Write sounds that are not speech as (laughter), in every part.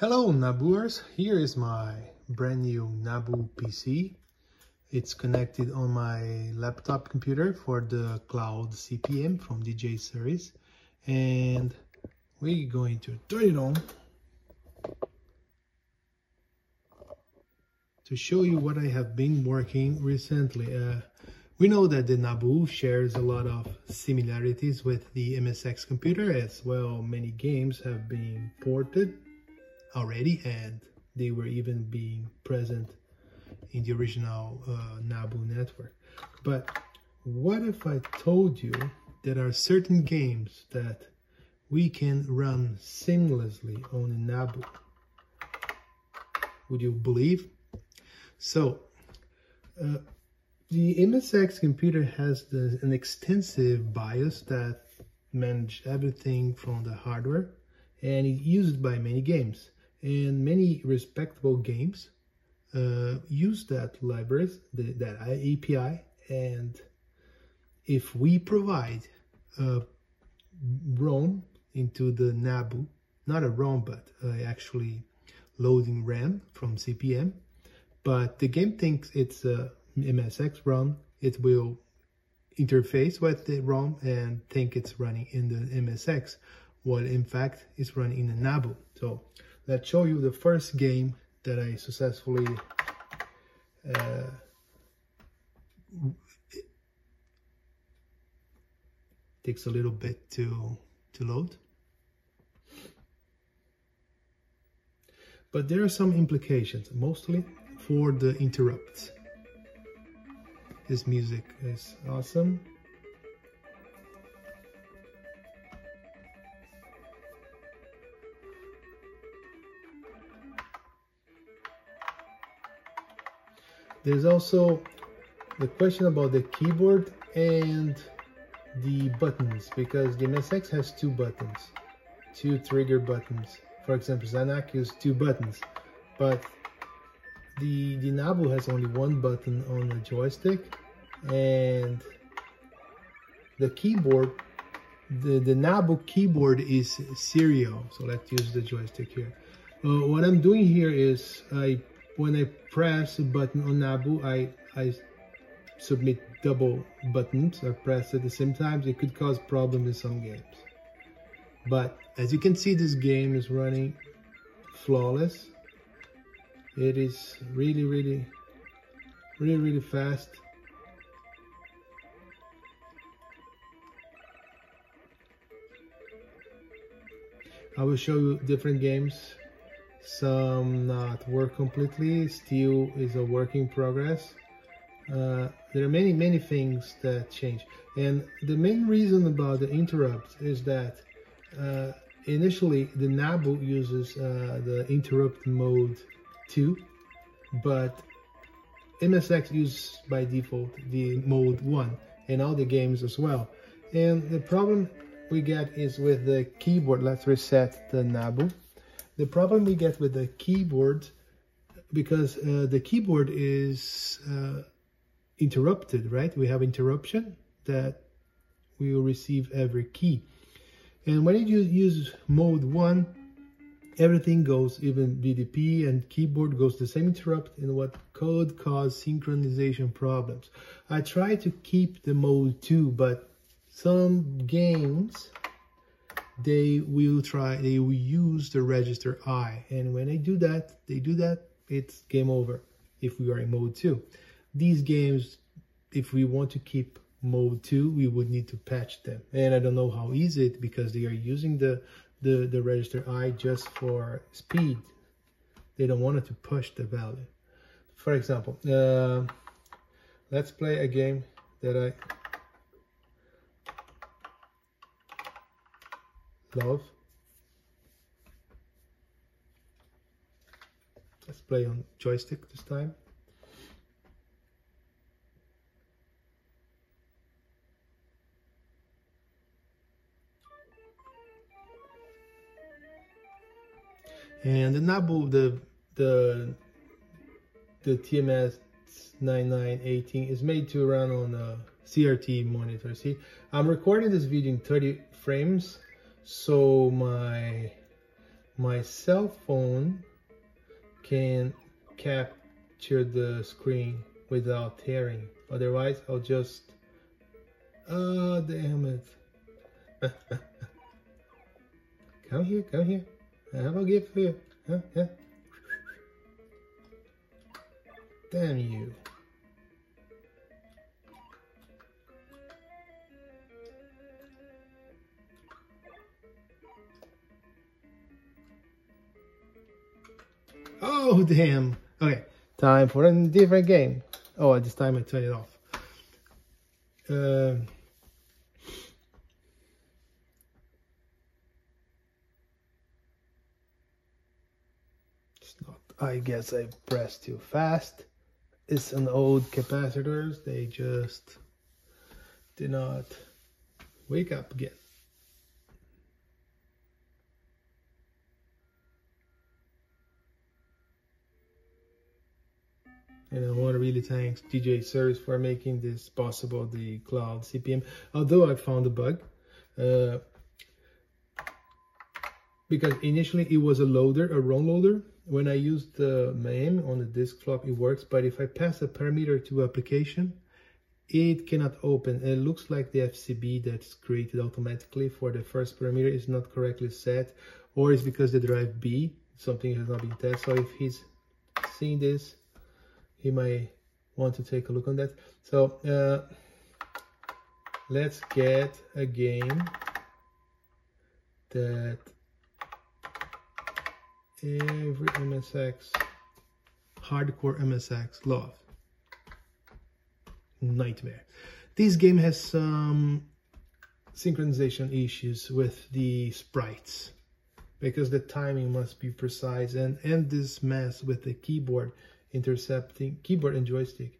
Hello Nabuers, here is my brand new Nabu PC. It's connected on my laptop computer for the cloud CP/M from DJ Sures and we're going to turn it on to show you what I have been working recently. Uh, we know that the Nabu shares a lot of similarities with the MSX computer as well many games have been ported already and they were even being present in the original uh, Nabu network. But what if I told you there are certain games that we can run seamlessly on Nabu? Would you believe? So, uh, the MSX computer has the, an extensive BIOS that manages everything from the hardware and it's used by many games and many respectable games uh, use that libraries, the, that API, and if we provide a ROM into the NABU, not a ROM, but uh, actually loading RAM from CP/M, but the game thinks it's a MSX ROM, it will interface with the ROM and think it's running in the MSX, while in fact it's running in the NABU. So let's show you the first game that I successfully uh, takes a little bit to to load. But there are some implications mostly for the interrupts. This music is awesome There's also the question about the keyboard and the buttons because the MSX has two buttons, two trigger buttons. For example, Zanac uses two buttons, but the, the Nabu has only one button on the joystick and the keyboard, the, the Nabu keyboard is serial. So let's use the joystick here. Uh, what I'm doing here is I when I press a button on Nabu, I, I submit double buttons or press at the same time. It could cause problems in some games. But as you can see, this game is running flawless. It is really, really, really, really fast. I will show you different games some not work completely still is a work in progress. Uh, there are many many things that change. And the main reason about the interrupts is that uh, initially the Nabu uses uh, the interrupt mode 2 but MSX uses by default the mode 1 and all the games as well. And the problem we get is with the keyboard. Let's reset the Nabu the problem we get with the keyboard, because uh, the keyboard is uh, interrupted, right? We have interruption that we will receive every key. And when you use mode 1, everything goes, even VDP and keyboard goes the same interrupt in what could cause synchronization problems. I try to keep the mode 2, but some games they will try, they will use the register I. And when they do that, they do that, it's game over if we are in mode 2. These games, if we want to keep mode 2, we would need to patch them. And I don't know how easy it because they are using the, the, the register I just for speed. They don't want it to push the value. For example, uh, let's play a game that I Let's play on joystick this time. And the Nabu, the the the TMS 9918 is made to run on a CRT monitor. See, I'm recording this video in 30 frames so my my cell phone can capture the screen without tearing. Otherwise, I'll just... Oh, damn it. (laughs) come here, come here. I have a gift for you. Huh? Huh? Damn you. Oh, damn. Okay, time for a different game. Oh, this time I turn it off. Uh, it's not, I guess I pressed too fast. It's an old capacitors. They just did not wake up again. And I want to really thank DJ Sures for making this possible, the cloud CP/M. Although I found a bug, uh, because initially it was a loader, a ROM loader. When I used the MAME on the disk flop, it works. But if I pass a parameter to application, it cannot open. It looks like the FCB that's created automatically for the first parameter is not correctly set, or it's because the drive B, something has not been tested. So if he's seeing this, he might want to take a look on that. So uh, let's get a game that every MSX, hardcore MSX love. Knightmare. This game has some synchronization issues with the sprites because the timing must be precise and, and this mess with the keyboard intercepting keyboard and joystick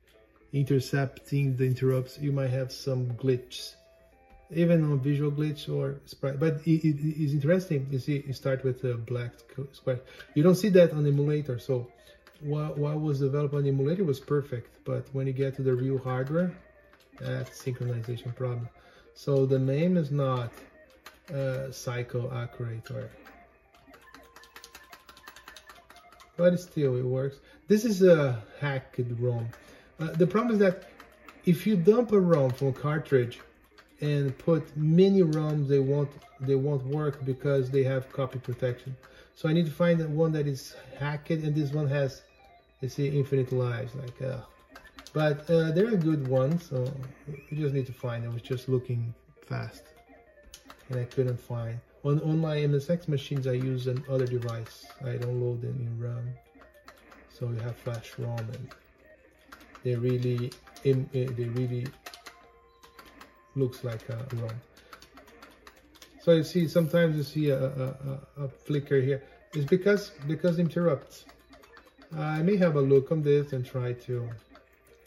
intercepting the interrupts. You might have some glitches even on visual glitch or sprite. But it, it is interesting you see you start with a black square. You don't see that on emulator so what, what was developed on emulator was perfect. But when you get to the real hardware that's synchronization problem. So the MAME is not uh, cycle accurate or but still it works this is a hacked ROM. Uh, the problem is that if you dump a ROM from a cartridge and put many ROMs, they won't they won't work because they have copy protection. So I need to find one that is hacked, and this one has, you see, infinite lives. Like, uh, but uh, there are good ones. So you just need to find. I was just looking fast, and I couldn't find. On on my MSX machines, I use another device. I don't load them in RAM so you have flash ROM and they really in, eh, they really looks like a ROM so you see sometimes you see a, a, a flicker here. It's because because interrupts. I may have a look on this and try to.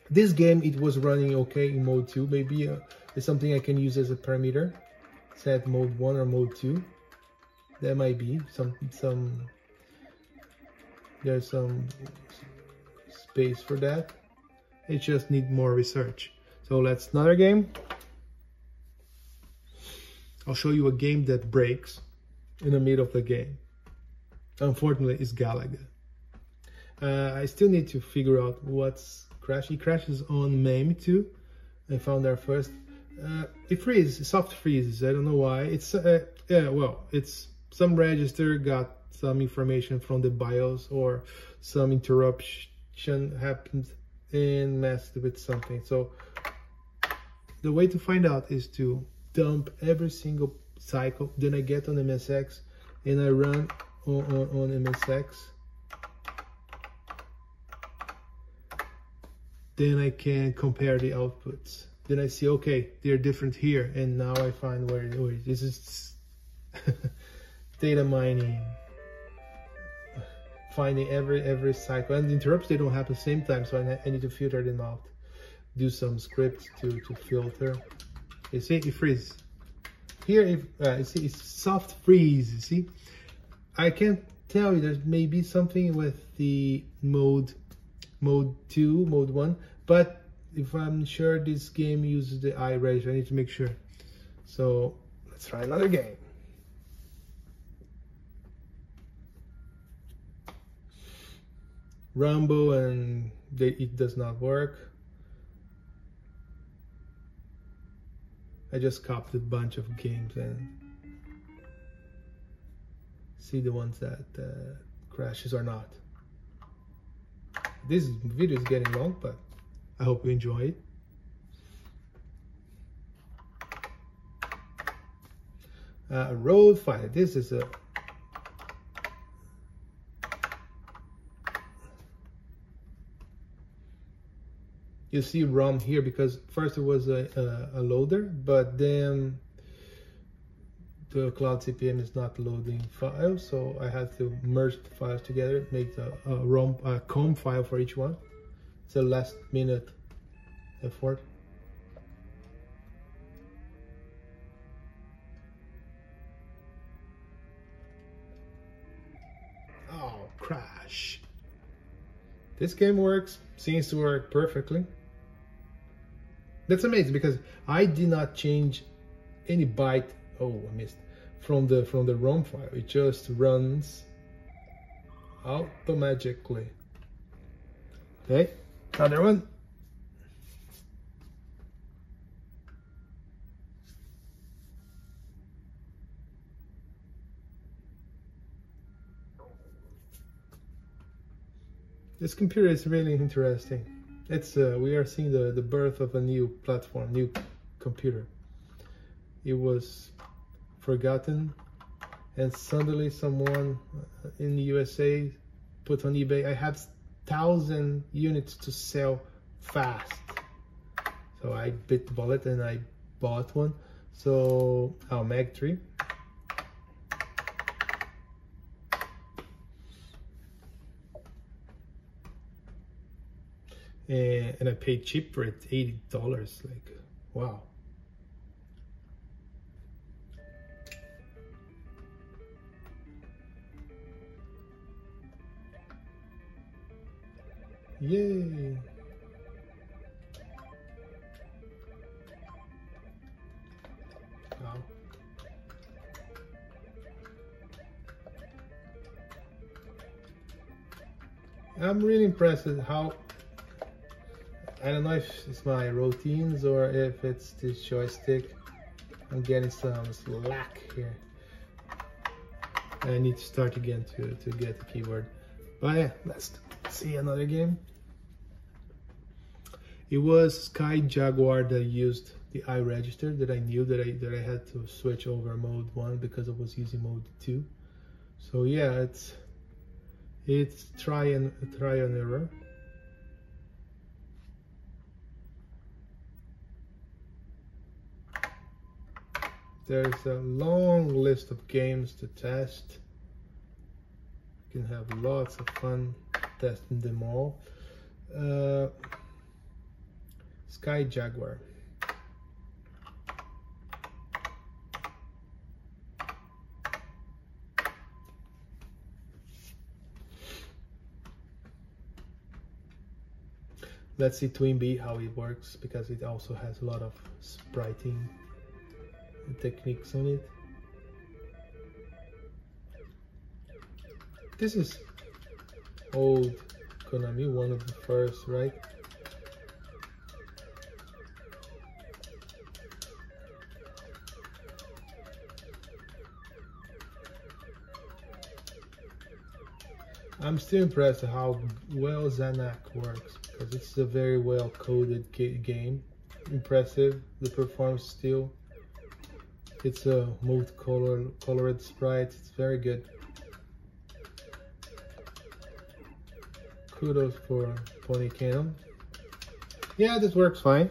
This game it was running okay in mode 2 maybe uh, it's something I can use as a parameter. Set mode 1 or mode 2 there might be some some there's some space for that. It just need more research. So let's another game. I'll show you a game that breaks in the middle of the game. Unfortunately it's Galaga. Uh, I still need to figure out what's crash. It crashes on MAME too. I found our first uh, it freezes soft freezes. I don't know why. It's uh, yeah well it's some register got some information from the BIOS or some interruption happened and messed with something. So the way to find out is to dump every single cycle. Then I get on MSX and I run on, on, on MSX. Then I can compare the outputs. Then I see, okay, they're different here. And now I find where, where this is (laughs) data mining finding every every cycle. And the interrupts they don't happen the same time so I, I, need to filter them out. Do some scripts to to filter. You see it freezes. Here if uh, you see it's soft freeze you see? I can't tell you there may be something with the mode mode 2 mode 1 but if I'm sure this game uses the iReg I need to make sure. So let's try another game Rumble and they, it does not work. I just copied a bunch of games and see the ones that uh, crashes or not. This video is getting long, but I hope you enjoy it. Uh, road fighter. This is a you see ROM here because first it was a, a, a, loader, but then the Cloud CP/M is not loading files, so I had to merge the files together, make the a ROM a COM file for each one. It's a last minute effort. Oh, crash. This game works, seems to work perfectly. That's amazing because I did not change any byte. Oh, I missed from the from the ROM file. It just runs automatically. Okay, another one. This computer is really interesting it's uh, we are seeing the the birth of a new platform new computer. It was forgotten and suddenly someone uh, in the usa put on ebay i have thousand units to sell fast. So i bit the bullet and i bought one. So our mag 3 and, and I paid cheap for it, eighty dollars. Like, wow. Yay! I'm really impressed with how I don't know if it's my routines or if it's the joystick. I'm getting some slack here. I need to start again to, to get the keyboard. But yeah, let's see another game. It was Sky Jaguar that used the iRegister that I knew that I that I had to switch over mode one because I was using mode two. So yeah, it's it's try and try and error. There's a long list of games to test. You can have lots of fun testing them all. Uh, Sky Jaguar. Let's see TwinBee how it works because it also has a lot of spriting techniques on it. This is old Konami, one of the first, right? I'm still impressed how well Zanac works because it's a very well coded game. Impressive, the performance still it's a multicolored colored sprite. It's very good. Kudos for Pony Canyon. Yeah, this works fine.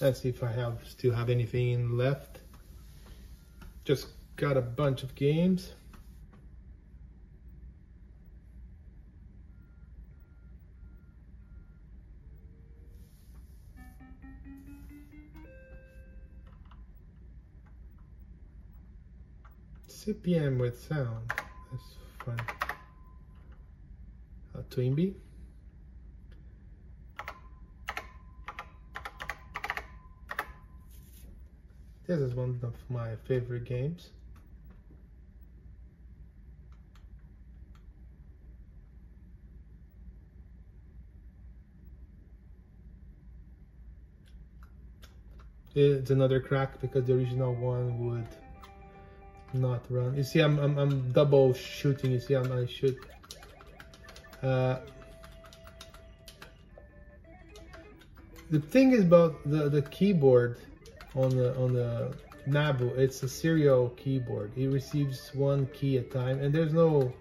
Let's see if I have still have anything left. Just got a bunch of games. CPM with sound. That's fun. A uh, Twinbee. This is one of my favorite games. It's another crack because the original one would not run. You see, I'm, I'm, I'm double shooting. You see, I'm, I shoot. Uh, the thing is about the, the keyboard on the on the Nabu, it's a serial keyboard. It receives one key at a time, and there's no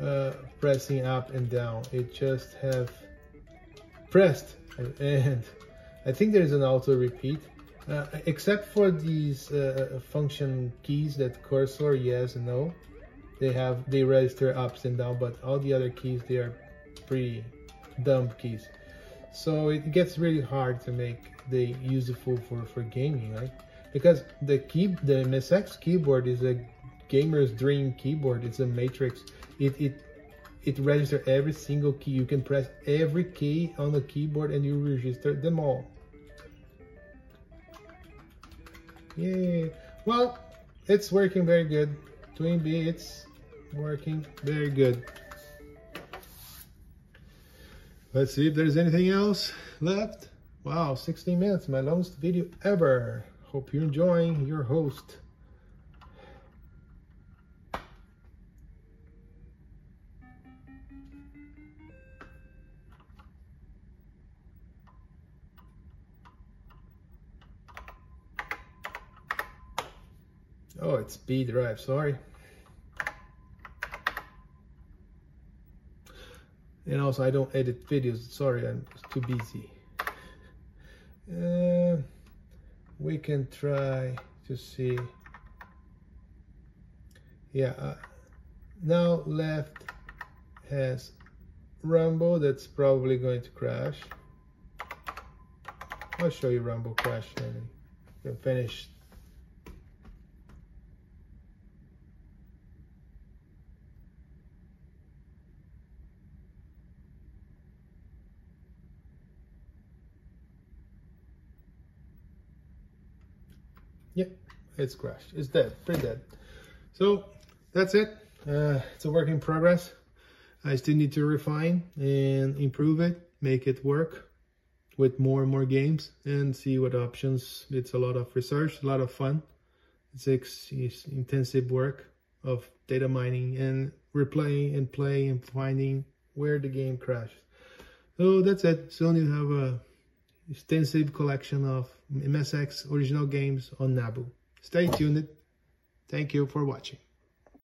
uh, pressing up and down. It just have pressed, and (laughs) I think there is an auto repeat. Uh, except for these uh, function keys that cursor yes and no they have they register ups and down but all the other keys they are pretty dumb keys. So it gets really hard to make they useful for for gaming right? Because the key the MSX keyboard is a gamer's dream keyboard. It's a matrix. It it it registers every single key. You can press every key on the keyboard and you register them all Yay. Well, it's working very good. TwinBee, it's working very good. Let's see if there's anything else left. Wow, 16 minutes, my longest video ever. Hope you're enjoying your host. B drive, sorry. And also, I don't edit videos. Sorry, I'm too busy. Uh, we can try to see. Yeah, uh, now left has Rumble. That's probably going to crash. I'll show you Rumble crash and finish it's crashed. It's dead, pretty dead. So that's it. Uh, it's a work in progress. I still need to refine and improve it, make it work with more and more games and see what options. It's a lot of research, a lot of fun. It's, it's intensive work of data mining and replaying and playing and finding where the game crashed. So that's it. Soon you have a extensive collection of MSX original games on Nabu. Stay tuned. Thank you for watching.